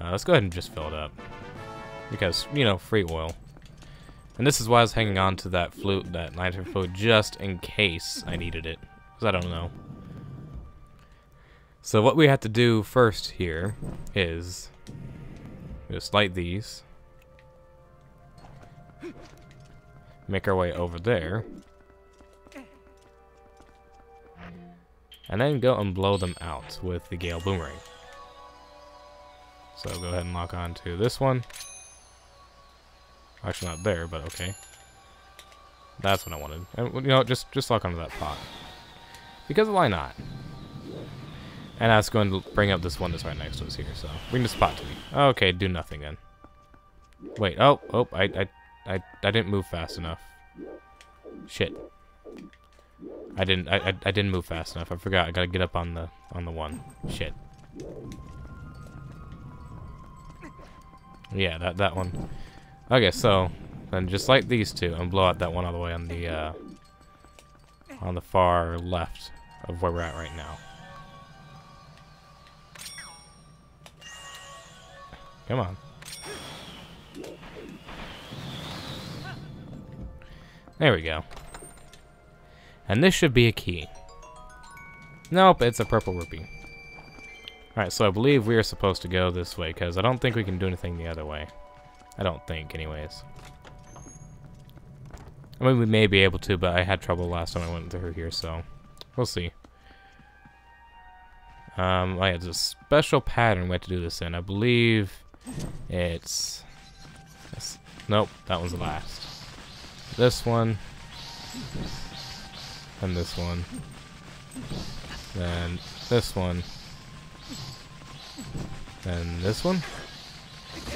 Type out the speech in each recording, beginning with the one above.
Uh, let's go ahead and just fill it up. Because, you know, free oil. And this is why I was hanging on to that flute, that nitrogen flute, just in case I needed it. Because I don't know. So what we have to do first here is just light these. Make our way over there. And then go and blow them out with the Gale Boomerang. So go ahead and lock on to this one. Actually not there, but okay. That's what I wanted. And, you know, just, just lock onto that pot. Because why not? And that's going to bring up this one that's right next to us here, so bring this pot to me. Okay, do nothing then. Wait, oh, oh, I, I, I, I didn't move fast enough. Shit. I didn't, I, I, I didn't move fast enough. I forgot. I gotta get up on the, on the one. Shit. Yeah, that, that one. Okay, so then just light these two and blow out that one all the way on the, uh, on the far left of where we're at right now. Come on. There we go. And this should be a key. Nope, it's a purple rupee. Alright, so I believe we are supposed to go this way, because I don't think we can do anything the other way. I don't think, anyways. I mean, we may be able to, but I had trouble last time I went through here, so we'll see. Um, oh yeah, there's a special pattern we have to do this in. I believe it's... Nope, that one's the last. This one. And this one. Then this one. Then this one?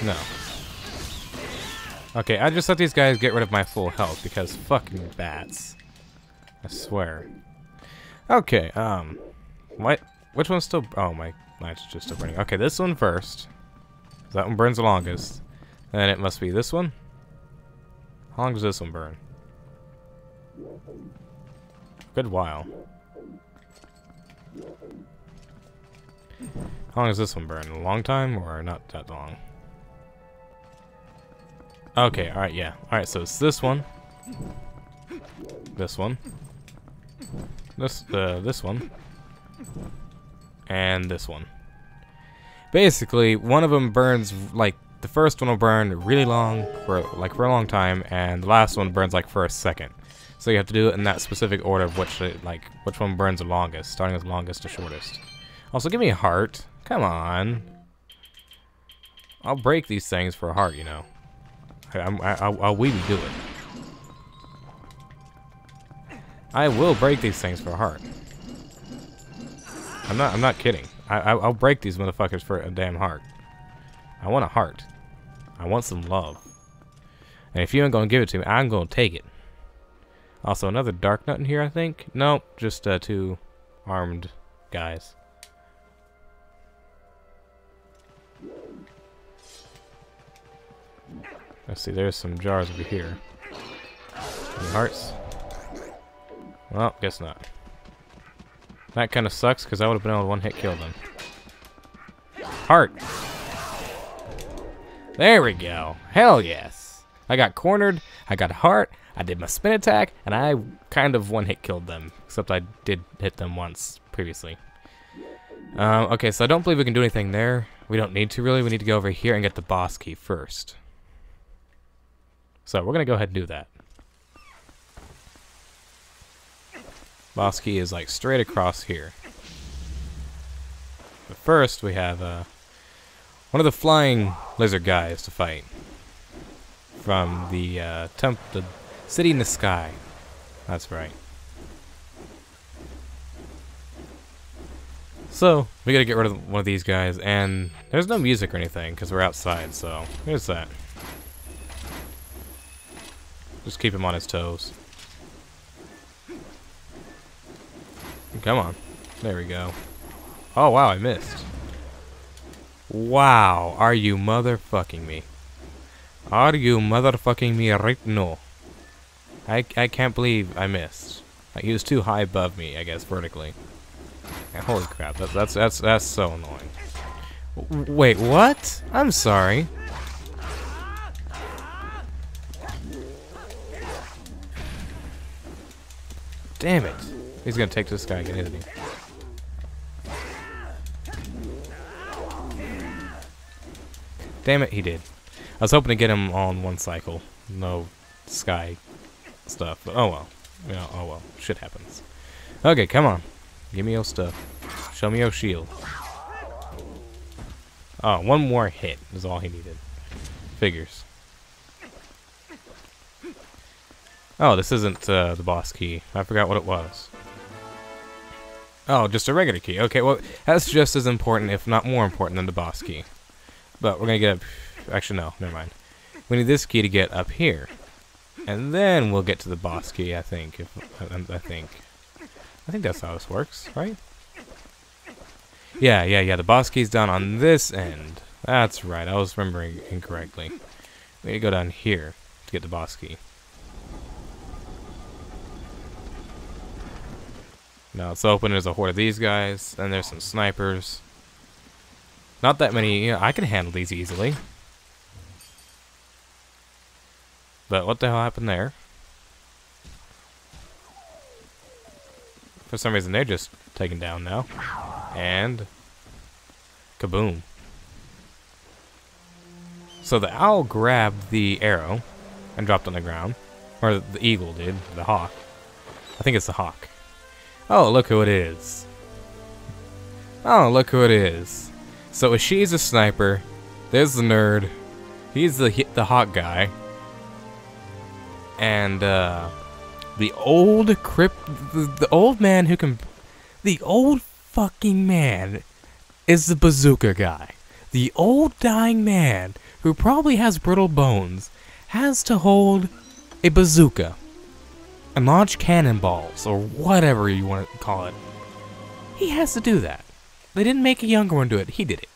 No. Okay, I just let these guys get rid of my full health because fucking bats. I swear. Okay, um... What? Which one's still... Oh, my light's just still burning. Okay, this one first. That one burns the longest. Then it must be this one. How long does this one burn? Good while. How long does this one burn? A long time or not that long? Okay, alright, yeah. Alright, so it's this one. This one. This, uh, this one. And this one. Basically, one of them burns, like, the first one will burn really long, for like for a long time, and the last one burns like for a second. So you have to do it in that specific order of which, like, which one burns the longest, starting with longest to shortest. Also, give me a heart. Come on. I'll break these things for a heart, you know. I, I, I, I'll really do it. I will break these things for a heart. I'm not. I'm not kidding. I, I, I'll break these motherfuckers for a damn heart. I want a heart. I want some love. And if you ain't gonna give it to me, I'm gonna take it. Also, another Darknut in here, I think. Nope, just uh, two armed guys. Let's see, there's some jars over here. Any hearts? Well, guess not. That kind of sucks, because I would have been able to one-hit kill them. Heart! There we go. Hell yes. I got cornered, I got a heart, I did my spin attack, and I kind of one-hit killed them. Except I did hit them once previously. Um, okay, so I don't believe we can do anything there. We don't need to really. We need to go over here and get the boss key first. So we're going to go ahead and do that. Boss key is like straight across here. But first we have uh, one of the flying lizard guys to fight. From the uh, temp the city in the sky. That's right. So, we gotta get rid of one of these guys, and there's no music or anything, because we're outside, so here's that. Just keep him on his toes. Come on. There we go. Oh, wow, I missed. Wow, are you motherfucking me? Are you motherfucking me right now? I, I can't believe I missed. He was too high above me, I guess, vertically. Holy crap, that, that's, that's, that's so annoying. W wait, what? I'm sorry. Damn it. He's gonna take this guy again, isn't he? Damn it, he did. I was hoping to get him in one cycle. No sky stuff, but oh well. You know, oh well. Shit happens. Okay, come on. Give me your stuff. Show me your shield. Oh, one more hit is all he needed. Figures. Oh, this isn't uh, the boss key. I forgot what it was. Oh, just a regular key. Okay, well, that's just as important, if not more important, than the boss key. But we're gonna get up... Actually, no, never mind. We need this key to get up here. And then we'll get to the boss key, I think. If I, I think. I think that's how this works, right? Yeah, yeah, yeah. The boss key's down on this end. That's right. I was remembering incorrectly. We need to go down here to get the boss key. Now it's open. There's a horde of these guys. and there's some snipers. Not that many. You know, I can handle these easily. But what the hell happened there? For some reason, they're just taken down now. And... Kaboom. So the owl grabbed the arrow and dropped on the ground. Or the eagle did, the hawk. I think it's the hawk. Oh, look who it is. Oh, look who it is. So she's a sniper. There's the nerd. He's the the hawk guy. And uh, the old crypt, the, the old man who can, the old fucking man, is the bazooka guy. The old dying man who probably has brittle bones has to hold a bazooka and launch cannonballs or whatever you want to call it. He has to do that. They didn't make a younger one do it. He did it.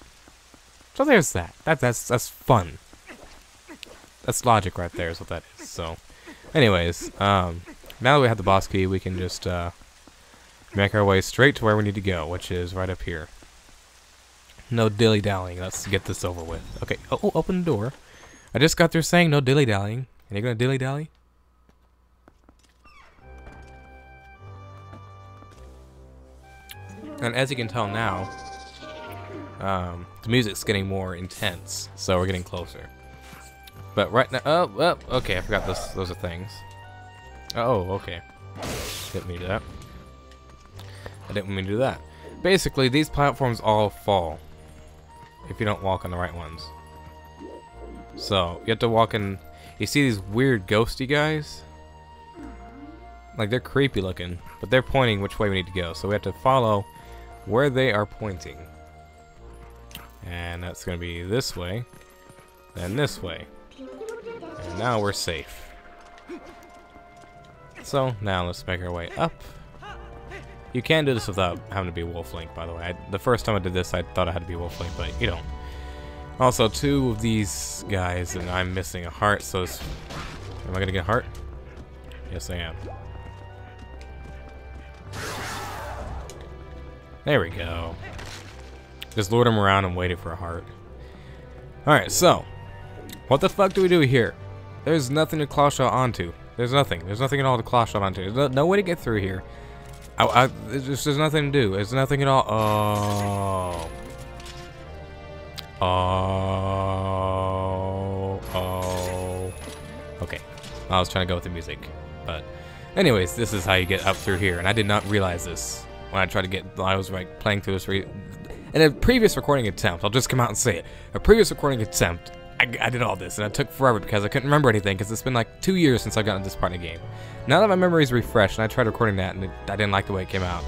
So there's that. That that's that's fun. That's logic right there is what that is. So anyways, um now that we have the boss key, we can just uh make our way straight to where we need to go, which is right up here. No dilly-dallying. Let's get this over with. Okay. Oh, open the door. I just got through saying no dilly-dallying. And you're gonna dilly-dally? And as you can tell now, um, the music's getting more intense, so we're getting closer. But right now, oh, oh okay, I forgot those, those are things. Oh, okay. Didn't mean to do that. I didn't mean to do that. Basically, these platforms all fall if you don't walk on the right ones. So, you have to walk in... You see these weird ghosty guys? Like, they're creepy looking, but they're pointing which way we need to go. So we have to follow where they are pointing. And that's going to be this way, then this way. And now we're safe. So, now let's make our way up. You can do this without having to be Wolf Link, by the way. I, the first time I did this, I thought I had to be Wolf Link, but you don't. Also, two of these guys, and I'm missing a heart, so am I going to get a heart? Yes, I am. There we go. Just lured him around and waited for a heart. Alright, so. What the fuck do we do here? There's nothing to Clawshot onto. There's nothing. There's nothing at all to Clawshot onto. There's no, no way to get through here. I, I, there's, there's nothing to do. There's nothing at all. Oh. Oh. Oh. Okay. I was trying to go with the music. But anyways, this is how you get up through here. And I did not realize this when I tried to get, I was like playing through this. in a previous recording attempt, I'll just come out and say it. A previous recording attempt, I, I did all this, and it took forever because I couldn't remember anything because it's been like two years since I got into this part of the game. Now that my memory's refreshed, and I tried recording that, and it, I didn't like the way it came out.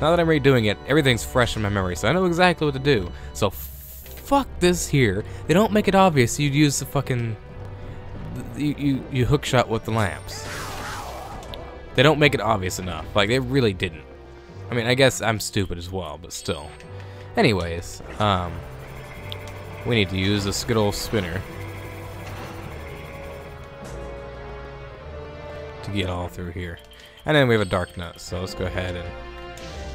Now that I'm redoing it, everything's fresh in my memory, so I know exactly what to do. So fuck this here. They don't make it obvious you'd use the fucking... You, you, you hook shot with the lamps. They don't make it obvious enough. Like, they really didn't. I mean, I guess I'm stupid as well, but still. Anyways, um, we need to use the Skittle spinner to get all through here. And then we have a Darknut, so let's go ahead and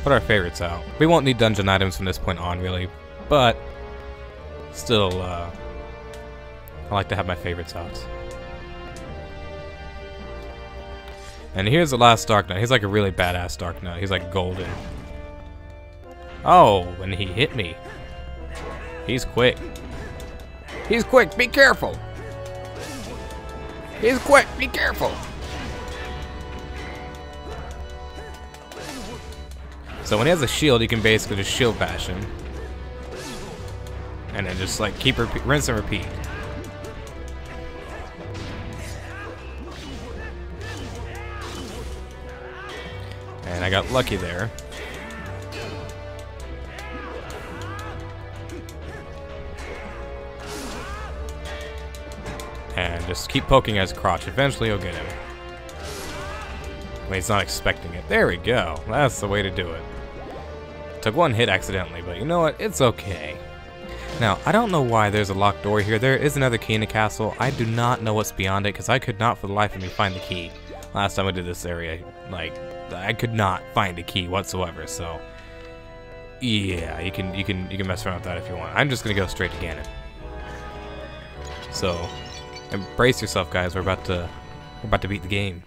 put our favorites out. We won't need dungeon items from this point on, really, but Still, uh, I like to have my favorites out. And here's the last Dark Knight. He's like a really badass Dark Knight. He's like golden. Oh, and he hit me. He's quick. He's quick, be careful! He's quick, be careful! So when he has a shield, you can basically just shield bash him. And then just like keep rinse and repeat. I got lucky there. And just keep poking at his crotch. Eventually you'll get him. He's not expecting it. There we go. That's the way to do it. Took one hit accidentally, but you know what? It's okay. Now, I don't know why there's a locked door here. There is another key in the castle. I do not know what's beyond it, because I could not for the life of me find the key. Last time I did this area, like, I could not find a key whatsoever, so... Yeah, you can you can you can mess around with that if you want. I'm just gonna go straight to Ganon. So, embrace yourself, guys. We're about to we're about to beat the game.